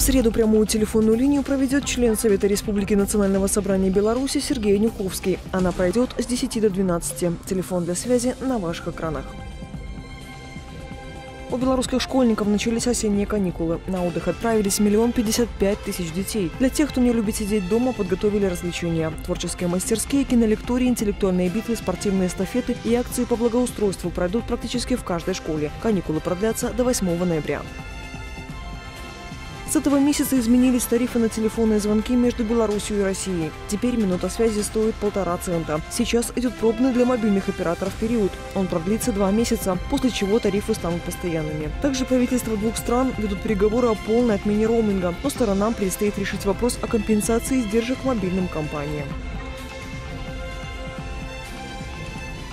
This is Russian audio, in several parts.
В среду прямую телефонную линию проведет член Совета Республики Национального собрания Беларуси Сергей Нюховский. Она пройдет с 10 до 12. Телефон для связи на ваших экранах. У белорусских школьников начались осенние каникулы. На отдых отправились миллион пятьдесят пять тысяч детей. Для тех, кто не любит сидеть дома, подготовили развлечения. Творческие мастерские, кинолектории, интеллектуальные битвы, спортивные эстафеты и акции по благоустройству пройдут практически в каждой школе. Каникулы продлятся до 8 ноября. С этого месяца изменились тарифы на телефонные звонки между Беларусью и Россией. Теперь минута связи стоит полтора цента. Сейчас идет пробный для мобильных операторов период. Он продлится два месяца, после чего тарифы станут постоянными. Также правительства двух стран ведут переговоры о полной отмене роуминга, но сторонам предстоит решить вопрос о компенсации издержек мобильным компаниям.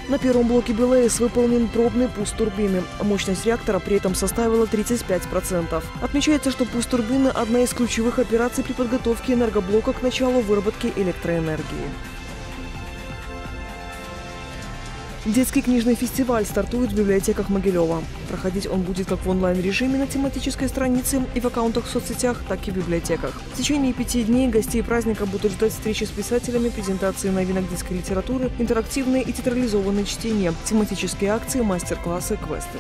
На первом блоке БЛС выполнен пробный пуск турбины. Мощность реактора при этом составила 35%. Отмечается, что пуск турбины – одна из ключевых операций при подготовке энергоблока к началу выработки электроэнергии. Детский книжный фестиваль стартует в библиотеках Могилева. Проходить он будет как в онлайн-режиме на тематической странице и в аккаунтах в соцсетях, так и в библиотеках. В течение пяти дней гостей праздника будут ждать встречи с писателями, презентации новинок детской литературы, интерактивные и театрализованные чтения, тематические акции, мастер-классы, квесты.